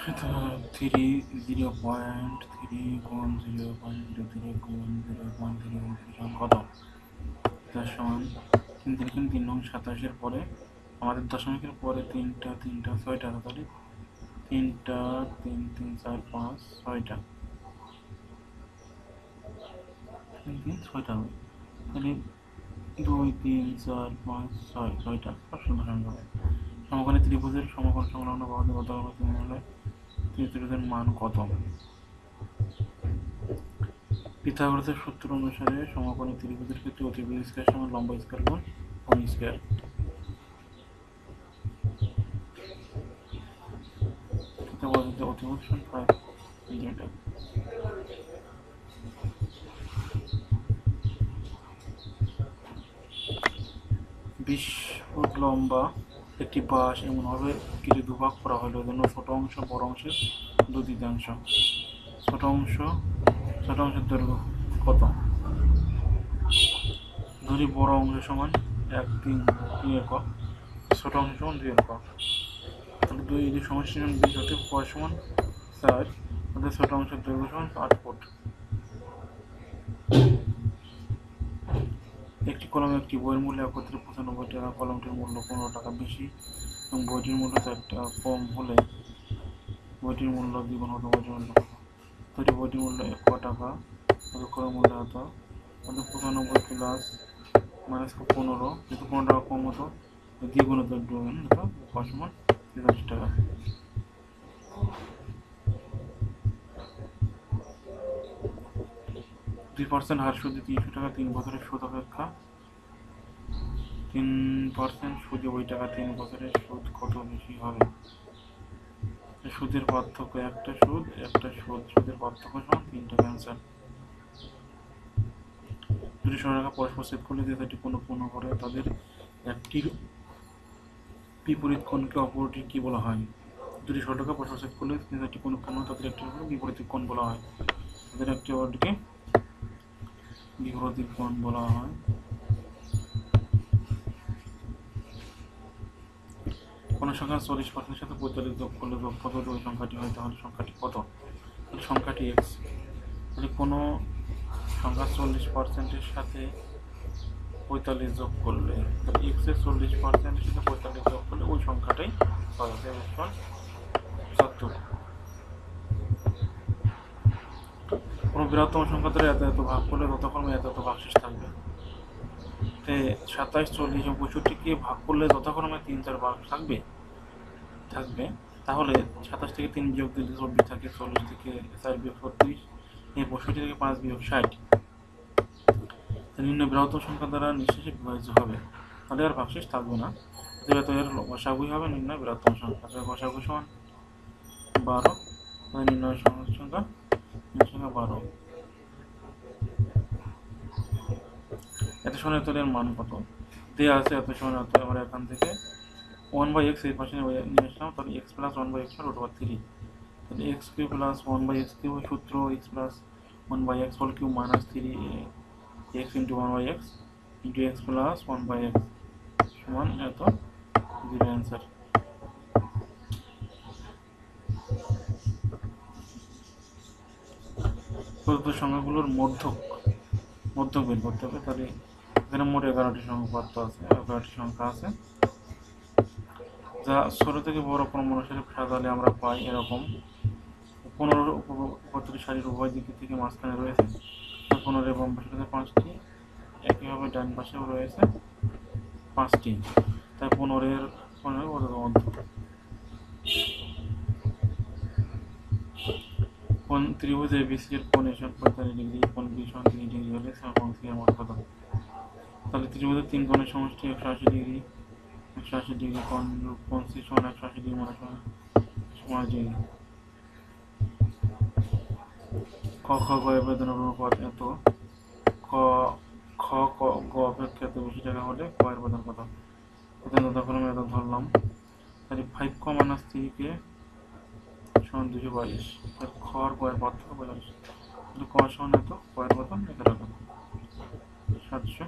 Three zero point three গুণ zero point zero গুণ zero সাতাশের পরে আমাদের দশমিকের পরে তিনটা তিনটা ছয়টা। তাহলে তিনটা তিন তিন চার পাঁচ ছয়টা। তিন তিন ছয়টা তাহলে দুই তিন চার পাঁচ ছয় ছয়টা। সব সুন্দর সংখ্যা সমকোণী ত্রিভুজের সমকোণ সংলগ্ন বাহুদের হলে ত্রিভুজের মান কত? পিথাগোরাসের সূত্র অনুসারে সমকোণী ত্রিভুজের ক্ষেত্রে অতিভুজ স্কয়ার সমান লম্বা স্কয়ার গুণ কোণ স্কয়ার বিশ ফুট লম্বা একটি বাঁশ এমনভাবে কিছু দুভাগ করা হলো যেন ছোট অংশ, বড় অংশের দু তৃতীয়াংশ। ছোট অংশ, ছোট অংশের দৈর্ঘ্য কত? ধরি বড় অংশ সমান এক, তিন তিন একক, ছোট অংশ সমান দুই একক। দুই সমস্যা সমান বিশ হতে পয় সমান চার? ছোট অংশের দৈর্ঘ্য সমান আট ফুট। একটি কলম একটি বইয়ের মূল্য একত্রে পঁচানব্বই টাকা, কলমটির মূল্য পনেরো টাকা বেশি এবং বইটির মূল্য চার টাকা কম হলে বইটির মূল্য দ্বিগুণ হতো বইটির মূল্য তৈরি বইটির মূল্য এক টাকা ক্রয় মূল্য হতো তাহলে পঁচানব্বই প্লাস মাইনাস পনেরো, যেহেতু পনেরো টাকা কম হতো, দ্বিগুণ হতো দ্বিগুণ হতো সমান তেতাল্লিশ টাকা। দুই পার্সেন্ট হার সুদে তিনশো টাকা, তিন বছরের সুদ অপেক্ষা। তিন পার্সেন্ট সুদে ওই টাকা তিন বছরের সুদ কত বেশি হবে? সুদের পার্থক্য একটা সুদ একটা সুদ, সুদের পার্থক্য সমান তিনটা ক্যান্সার দুটি টাকা পরস্পর সেট করলে যে তাটি কোনো পূর্ণ করে, তাদের একটির বিপরীত কোণকে অপরটি কি বলা হয়? দুটি টাকা পরস্পর সেট করলে যে তাটি কোনো পূর্ণ তাদের উপর বিপরীত কোণ বলা হয়। তাদের একটি অপরটিকে বিপরীত কোণ বলা হয়। কোনো সংখ্যা চল্লিশ পার্সেন্টের সাথে পঁয়তাল্লিশ যোগ করলে যোগ কত? ওই সংখ্যাটি হয়, তাহলে সংখ্যাটি কত? সংখ্যাটি এক্স তাহলে কোনো সংখ্যা চল্লিশ পার্সেন্টের সাথে পঁয়তাল্লিশ যোগ করলে এক্সের চল্লিশ পার্সেন্টের সাথে পঁয়তাল্লিশ যোগ করলে ওই সংখ্যাটাই পাওয়া যাবে সত্তর কোনো বৃহত্তম সংখ্যা ধরে এত এত ভাগ করলে ততক্ষণে এত এত ভাগশেষ থাকবে। তে সাতাশ, চল্লিশ ও পঁয়ষট্টিকে ভাগ করলে যথাক্রমে তিন, চার ভাগ থাকবে? থাকবে। তাহলে সাতাশ থেকে তিন বিয়োগ দিলে চব্বিশ থাকে চল্লিশ থেকে চার বিয়োগ ছত্রিশ এই পঁয়ষট্টি থেকে পাঁচ বিয়োগ ষাট। নিম্ন বৃহত্তম সংখ্যা দ্বারা নিঃশেষে বিভাজ্য হবে। তাহলে আর ভাগশেষ থাকবে না। তবে তো এর গসাগুই হবে নিম্ন বৃহত্তম সংখ্যা। তাহলে গসাগু সমান বারো তাহলে নির্ণয় সংখ্যা সংখ্যা এত সময় তোলের মান কত? দেওয়া আছে এত সময় এত আমরা এখান থেকে ওয়ান বাই এক্স এই পাশে নিয়ে আসলাম, তাহলে x plus one by x root over three তাহলে x q plus one by x q সূত্র x plus one by x whole q minus three x into one by x into x plus one by x সমান এত। Zero answer প্রদত্ত সংখ্যাগুলোর মধ্যক মধ্যক বের করতে হবে। তাহলে এখানে মোট এগারোটি সংখ্যা সংখ্যাপাত্র আছে, এগারোটি সংখ্যা আছে। যা ছোট থেকে বড় ক্রম অনুসারে সাজালে আমরা পাই এরকম। পনেরো উপত্তরি সারির উভয় দিক থেকে মাঝখানে রয়েছে। পনেরো এবং পাশে পাঁচটি, একইভাবে ডান পাশেও রয়েছে পাঁচটি। তাই পনেরোর পনেরো মধ্য কোন ত্রিভুজ এবিসি এর কোণ এসব পঁয়তাল্লিশ ডিগ্রি কোণ বি সমান তিরিশ ডিগ্রি হলে এর মান কত? তাহলে ত্রিভুজের তিন কোণের সমষ্টি একশো আশি ডিগ্রি, একশো আশি ডিগ্রি কোণ কোণ সি সমান একশো আশি ডিগ্রি মানে সমান সমান ডিগ্রি। ক খ, গ বেদনের অনুপাত এত। ক, খ, ক, গ অপেক্ষা এত বেশি টাকা হলে ক এর বেতন কত বেতন আমি এত ধরলাম। তাহলে ফাইভ ক মাইনাস থ্রিকে সমান দুশো বাইশ খর কয়ের পার্থক্য পঁয়তাল্লিশ কিন্তু ক সমান এত কয়ের বেতন এখানে সাতশো।